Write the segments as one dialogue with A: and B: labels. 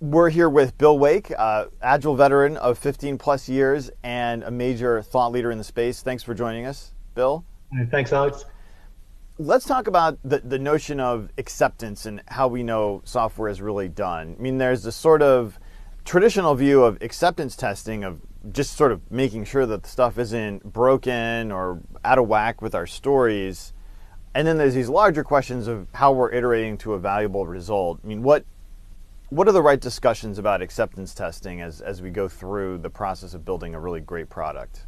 A: We're here with Bill Wake, uh, Agile veteran of 15 plus years and a major thought leader in the space. Thanks for joining us, Bill.
B: Thanks, Alex.
A: Let's talk about the, the notion of acceptance and how we know software is really done. I mean, there's this sort of traditional view of acceptance testing of just sort of making sure that the stuff isn't broken or out of whack with our stories. And then there's these larger questions of how we're iterating to a valuable result. I mean, what what are the right discussions about acceptance testing as, as we go through the process of building a really great product?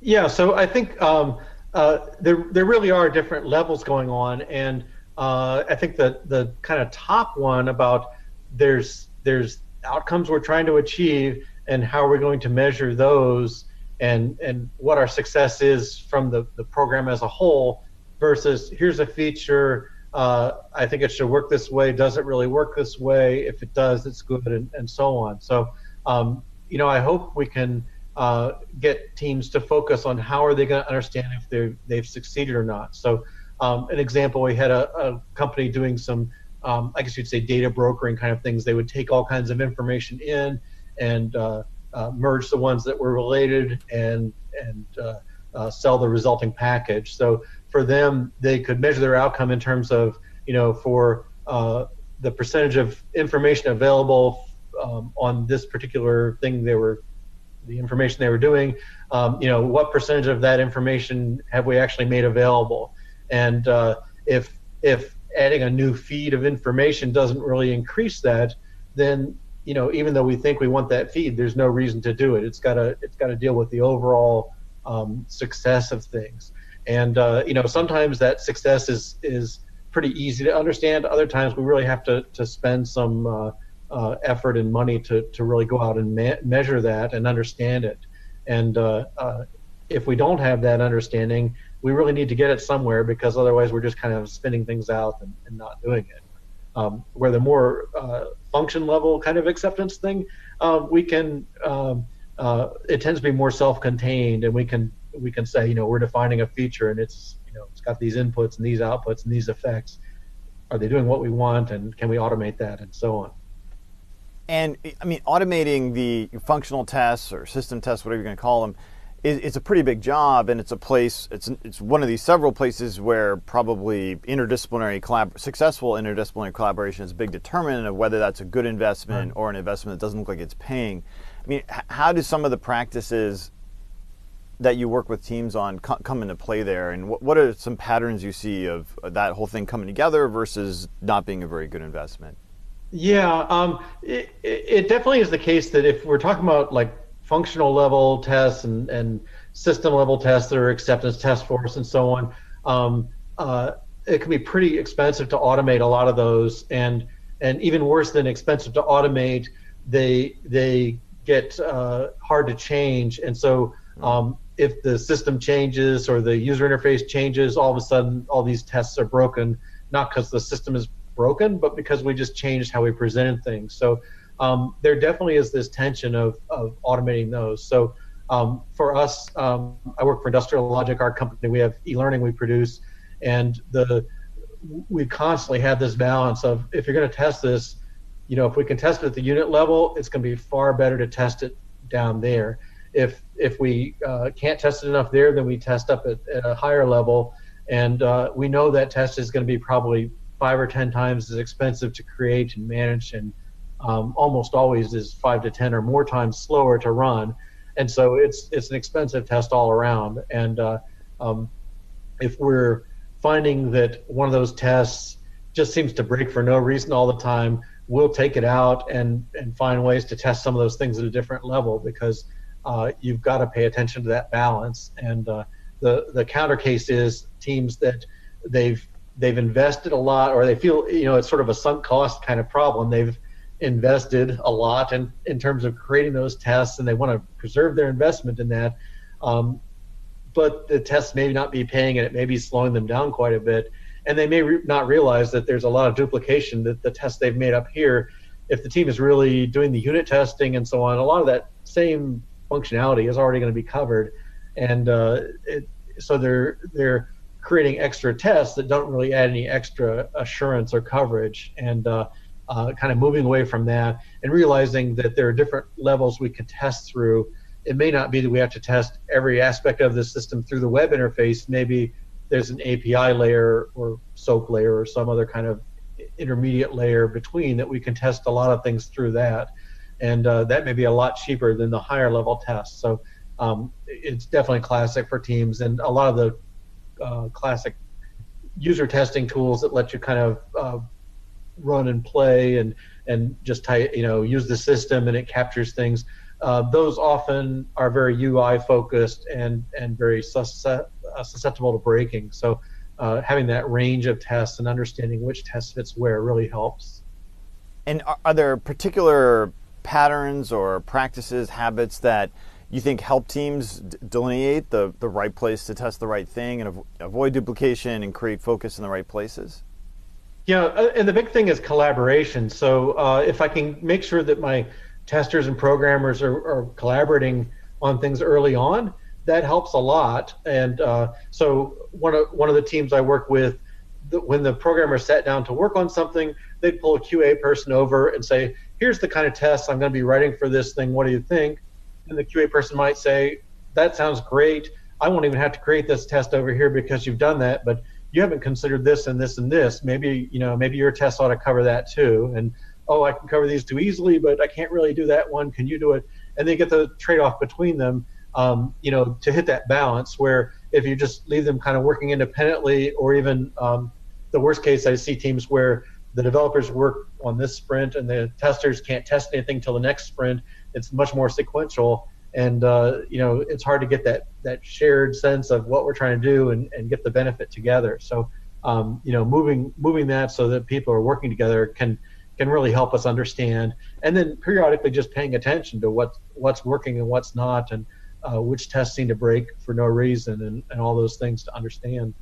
B: Yeah, so I think um, uh, there there really are different levels going on, and uh, I think that the kind of top one about there's there's outcomes we're trying to achieve, and how are we going to measure those, and and what our success is from the the program as a whole, versus here's a feature. Uh, I think it should work this way. Does it really work this way? If it does, it's good, and, and so on. So, um, you know, I hope we can uh, get teams to focus on how are they going to understand if they they've succeeded or not. So, um, an example, we had a, a company doing some, um, I guess you'd say, data brokering kind of things. They would take all kinds of information in and uh, uh, merge the ones that were related and and uh, uh, sell the resulting package. So for them, they could measure their outcome in terms of, you know, for uh, the percentage of information available um, on this particular thing they were, the information they were doing, um, you know, what percentage of that information have we actually made available? And uh, if if adding a new feed of information doesn't really increase that, then you know, even though we think we want that feed, there's no reason to do it. It's got to it's got to deal with the overall um, success of things. And uh, you know, sometimes that success is is pretty easy to understand. Other times we really have to to spend some uh, uh, effort and money to to really go out and me- measure that and understand it. And uh, uh, if we don't have that understanding, we really need to get it somewhere because otherwise we're just kind of spinning things out and, and not doing it. Um, where the more uh, function level kind of acceptance thing, we can um, it tends to be more self-contained, and we can we can say, you know, we're defining a feature and it's, you know, it's got these inputs and these outputs and these effects. Are they doing what we want and can we automate that and so on?
A: And I mean, automating the functional tests or system tests, whatever you're going to call them, is, it's a pretty big job, and it's a place. It's it's one of these several places where probably interdisciplinary collab, successful interdisciplinary collaboration is a big determinant of whether that's a good investment or an investment that doesn't look like it's paying. I mean, how do some of the practices that you work with teams on come into play there, and what, what are some patterns you see of that whole thing coming together versus not being a very good investment?
B: Yeah, um, it, it definitely is the case that if we're talking about like functional level tests and, and system level tests or acceptance test force and so on, um, uh, it can be pretty expensive to automate a lot of those, and and even worse than expensive to automate, they they get uh, hard to change, and so um, if the system changes or the user interface changes, all of a sudden all these tests are broken, not because the system is broken, but because we just changed how we presented things. So um, there definitely is this tension of, of automating those. So um, for us, um, I work for Industrial Logic, our company. We have e-learning we produce, and the we constantly have this balance of if you're going to test this, you know, if we can test it at the unit level, it's going to be far better to test it down there if if we uh, can't test it enough there, then we test up at, at a higher level, and uh, we know that test is going to be probably five or ten times as expensive to create and manage, and um, almost always is five to ten or more times slower to run, and so it's it's an expensive test all around. And uh, um, if we're finding that one of those tests just seems to break for no reason all the time, we'll take it out and and find ways to test some of those things at a different level because uh, you've got to pay attention to that balance. And uh, the the counter case is teams that they've they've invested a lot, or they feel you know it's sort of a sunk cost kind of problem. They've invested a lot in in terms of creating those tests, and they want to preserve their investment in that. Um, but the tests may not be paying, and it may be slowing them down quite a bit. And they may re- not realize that there's a lot of duplication that the tests they've made up here if the team is really doing the unit testing and so on, a lot of that same functionality is already going to be covered, and uh, it, so they're they're creating extra tests that don't really add any extra assurance or coverage. And uh, uh, kind of moving away from that and realizing that there are different levels we can test through. It may not be that we have to test every aspect of the system through the web interface. Maybe there's an API layer or SOAP layer or some other kind of intermediate layer between that we can test a lot of things through that. And uh, that may be a lot cheaper than the higher level tests. So um, it's definitely classic for teams. And a lot of the uh, classic user testing tools that let you kind of uh, run and play and and just type, you know use the system and it captures things. Uh, those often are very UI focused and and very uh, susceptible to breaking. So uh, having that range of tests and understanding which test fits where really helps.
A: And are, are there particular patterns or practices, habits that you think help teams delineate the, the right place to test the right thing and av- avoid duplication and create focus in the right places?
B: Yeah, uh, and the big thing is collaboration. So uh, if I can make sure that my testers and programmers are, are, collaborating on things early on, that helps a lot. And uh, so one of one of the teams I work with, the, when the programmer sat down to work on something, they'd pull a QA person over and say, "Here's the kind of tests I'm going to be writing for this thing. What do you think?" And the QA person might say, "That sounds great. I won't even have to create this test over here because you've done that, but." you haven't considered this and this and this. Maybe you know maybe your test ought to cover that too. And oh, I can cover these too easily, but I can't really do that one. Can you do it? And they get the trade-off between them. Um, you know, to hit that balance where if you just leave them kind of working independently, or even um, the worst case, I see teams where the developers work on this sprint and the testers can't test anything till the next sprint. It's much more sequential. And uh, you know it's hard to get that that shared sense of what we're trying to do and, and get the benefit together. So um, you know moving moving that so that people are working together can can really help us understand. And then periodically just paying attention to what what's working and what's not and uh, which tests seem to break for no reason and, and all those things to understand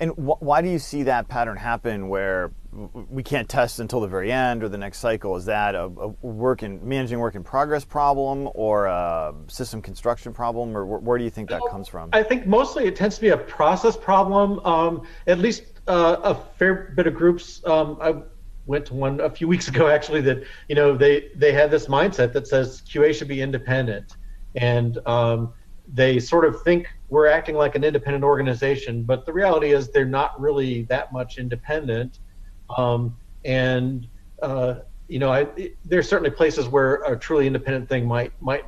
A: and wh- why do you see that pattern happen where we can't test until the very end or the next cycle? Is that a, a work in managing work in progress problem or a system construction problem, or wh- where do you think that comes from?
B: I think mostly it tends to be a process problem. Um, at least uh, a fair bit of groups. Um, I went to one a few weeks ago actually that you know they they had this mindset that says QA should be independent, and um, they sort of think we're acting like an independent organization, but the reality is they're not really that much independent. Um, and uh, you know, I, it, there's certainly places where a truly independent thing might might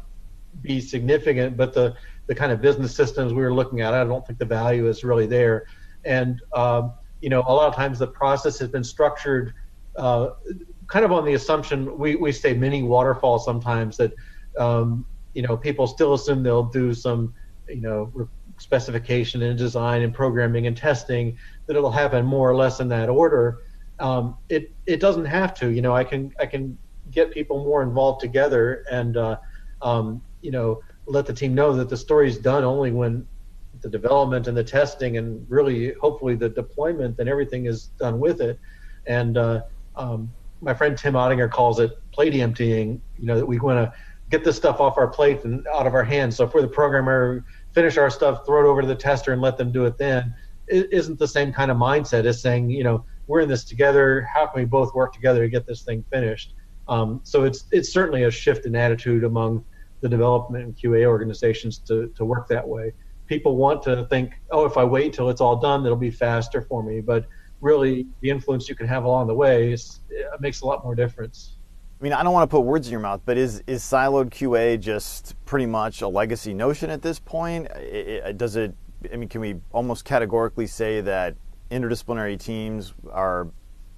B: be significant, but the the kind of business systems we were looking at, I don't think the value is really there. And um, you know, a lot of times the process has been structured uh, kind of on the assumption we we say mini waterfall sometimes that um, you know people still assume they'll do some you know specification and design and programming and testing that it'll happen more or less in that order. Um, it it doesn't have to you know i can i can get people more involved together and uh, um, you know let the team know that the story is done only when the development and the testing and really hopefully the deployment and everything is done with it. And uh, um, my friend tim ottinger calls it plate emptying you know that we want to get this stuff off our plate and out of our hands. So if we're the programmer, finish our stuff, throw it over to the tester, and let them do it then. It isn't the same kind of mindset as saying, you know, we're in this together. How can we both work together to get this thing finished? Um, so it's it's certainly a shift in attitude among the development and QA organizations to to work that way. People want to think, oh, if I wait till it's all done, it'll be faster for me. But really, the influence you can have along the way is, makes a lot more difference.
A: I mean, I don't want to put words in your mouth, but is is siloed QA just pretty much a legacy notion at this point? It, it, does it? I mean, can we almost categorically say that interdisciplinary teams are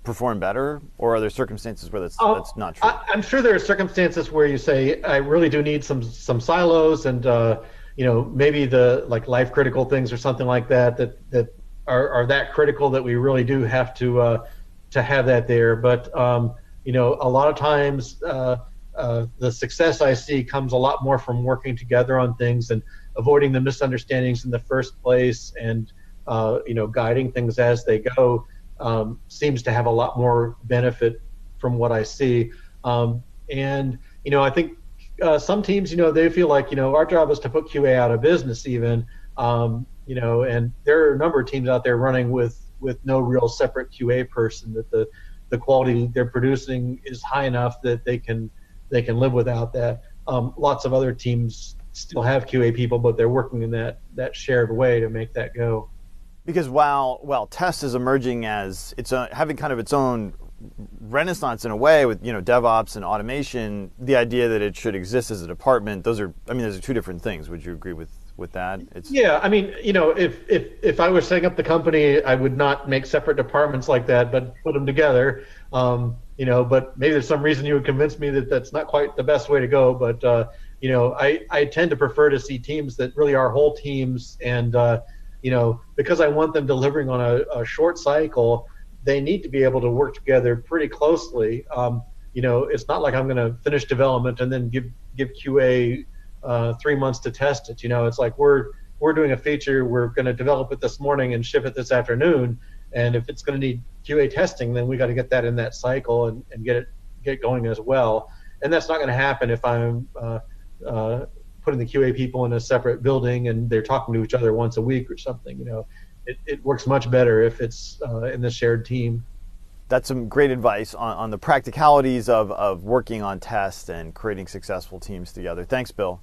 A: perform better, or are there circumstances where that's uh, that's not true?
B: I, am sure there are circumstances where you say I really do need some some silos, and uh, you know maybe the like life critical things or something like that that that are, are that critical that we really do have to uh, to have that there. But um, you know, a lot of times uh, uh, the success I see comes a lot more from working together on things and avoiding the misunderstandings in the first place and, uh, you know, guiding things as they go um, seems to have a lot more benefit from what I see. Um, and, you know, I think uh, some teams, you know, they feel like, you know, our job is to put QA out of business even, um, you know, and there are a number of teams out there running with, with no real separate QA person that the the quality they're producing is high enough that they can they can live without that. Um, lots of other teams still have QA people, but they're working in that that shared way to make that go.
A: Because while while test is emerging as it's having kind of its own renaissance in a way with you know DevOps and automation, the idea that it should exist as a department, those are I mean those are two different things. Would you agree with with that?
B: It's yeah. I mean you know if if if I was setting up the company, I would not make separate departments like that, but put them together. Um, you know, but maybe there's some reason you would convince me that that's not quite the best way to go. But uh, you know, I I tend to prefer to see teams that really are whole teams and. Uh, you know, because I want them delivering on a, a short cycle, they need to be able to work together pretty closely. Um, you know, it's not like I'm going to finish development and then give give QA uh, three months to test it. You know, it's like we're we're doing a feature, we're going to develop it this morning and ship it this afternoon. And if it's going to need QA testing, then we got to get that in that cycle and, and get it get going as well. And that's not going to happen if I'm uh, uh, putting the QA people in a separate building and they're talking to each other once a week or something. You know, it, it works much better if it's uh, in the shared team.
A: That's some great advice on, on the practicalities of, of working on tests and creating successful teams together. Thanks, Bill.